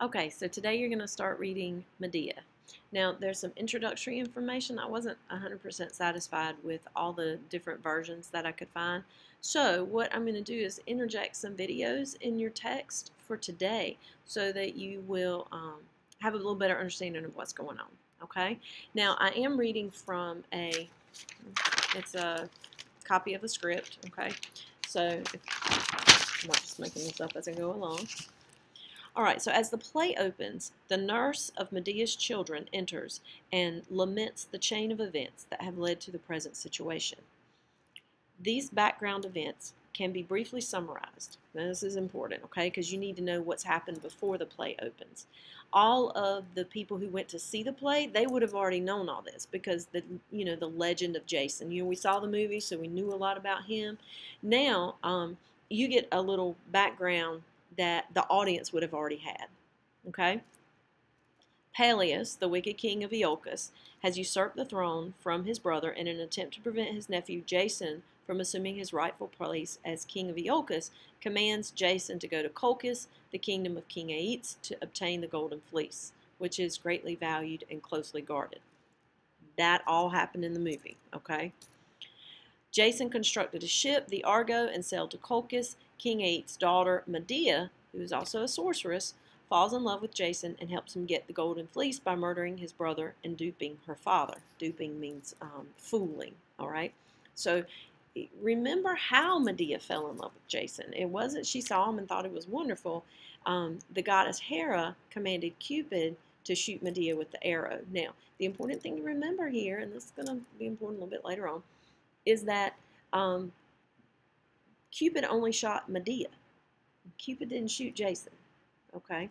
Okay, so today you're going to start reading Medea. Now, there's some introductory information. I wasn't 100% satisfied with all the different versions that I could find. So, what I'm going to do is interject some videos in your text for today so that you will um, have a little better understanding of what's going on. Okay? Now, I am reading from a, it's a copy of the script. Okay? So, if, I'm not just making this up as I go along. All right, so as the play opens, the nurse of Medea's children enters and laments the chain of events that have led to the present situation. These background events can be briefly summarized. Now, this is important, okay, because you need to know what's happened before the play opens. All of the people who went to see the play, they would have already known all this because the you know the legend of Jason. You know, we saw the movie, so we knew a lot about him. Now, um, you get a little background that the audience would have already had. Okay? Pelias, the wicked king of Iolcus, has usurped the throne from his brother in an attempt to prevent his nephew Jason from assuming his rightful place as king of Iolcus, commands Jason to go to Colchis, the kingdom of King Aetes, to obtain the golden fleece, which is greatly valued and closely guarded. That all happened in the movie, okay? Jason constructed a ship, the Argo, and sailed to Colchis. King Aetes' daughter, Medea, who is also a sorceress, falls in love with Jason and helps him get the golden fleece by murdering his brother and duping her father. Duping means um, fooling, all right? So remember how Medea fell in love with Jason. It wasn't she saw him and thought it was wonderful. Um, the goddess Hera commanded Cupid to shoot Medea with the arrow. Now, the important thing to remember here, and this is going to be important a little bit later on, is that um, Cupid only shot Medea. Cupid didn't shoot Jason. Okay.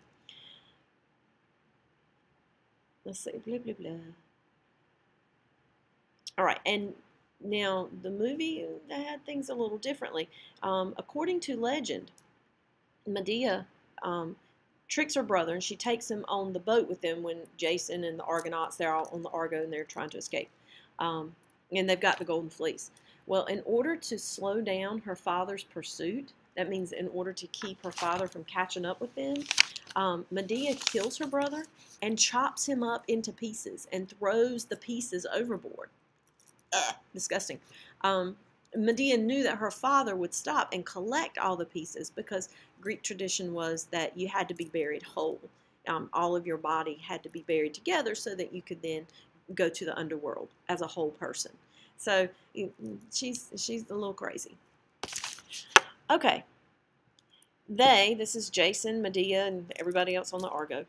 Let's see. Blah, blah, blah. All right. And now the movie had things a little differently. Um, according to legend, Medea um, tricks her brother and she takes him on the boat with them when Jason and the Argonauts, they're all on the Argo and they're trying to escape. Um, and they've got the golden fleece. Well, in order to slow down her father's pursuit, that means in order to keep her father from catching up with them, um, Medea kills her brother and chops him up into pieces and throws the pieces overboard. Ugh, disgusting. Um, Medea knew that her father would stop and collect all the pieces because Greek tradition was that you had to be buried whole. Um, all of your body had to be buried together so that you could then go to the underworld as a whole person. So she's she's a little crazy. Okay. They, this is Jason, Medea, and everybody else on the Argo.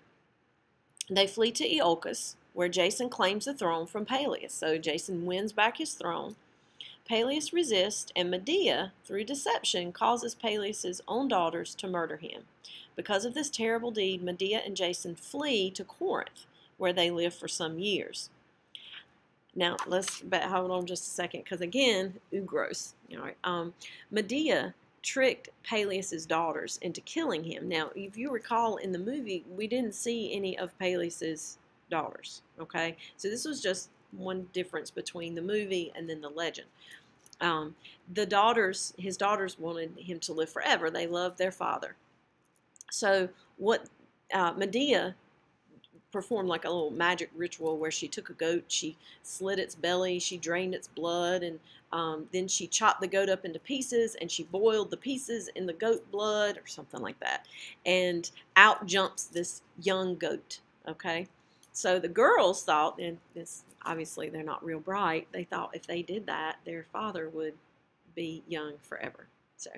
They flee to Iolcus, where Jason claims the throne from Pelias. So Jason wins back his throne. Pelias resists, and Medea, through deception, causes Pelias's own daughters to murder him. Because of this terrible deed, Medea and Jason flee to Corinth, where they live for some years. Now let's but hold on just a second, because again, ooh, gross. All right. Um, Medea tricked Pelias's daughters into killing him. Now, if you recall in the movie, we didn't see any of Pelias's daughters. Okay, so this was just one difference between the movie and then the legend. Um, the daughters, his daughters wanted him to live forever. They loved their father. So what uh, Medea performed like a little magic ritual where she took a goat, she slit its belly, she drained its blood, and um, then she chopped the goat up into pieces and she boiled the pieces in the goat blood or something like that. And out jumps this young goat. Okay, so the girls thought, and this obviously they're not real bright, they thought if they did that, their father would be young forever. So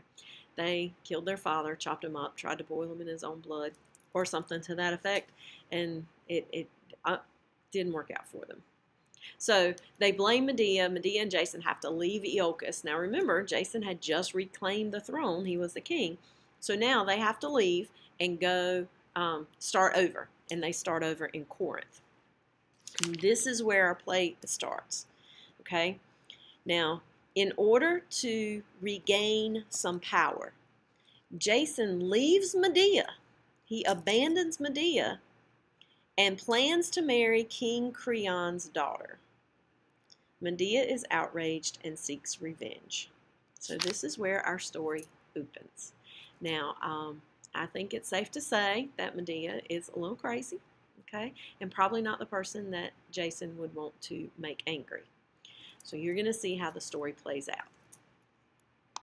they killed their father, chopped him up, tried to boil him in his own blood or something to that effect, and it, it uh, didn't work out for them. So they blame Medea. Medea and Jason have to leave Iolcus. Now remember, Jason had just reclaimed the throne. He was the king. So now they have to leave and go um, start over. And they start over in Corinth. And this is where our play starts. Okay? Now, in order to regain some power, Jason leaves Medea he abandons Medea and plans to marry King Creon's daughter. Medea is outraged and seeks revenge. So this is where our story opens. Now, um, I think it's safe to say that Medea is a little crazy, okay, and probably not the person that Jason would want to make angry. So you're going to see how the story plays out.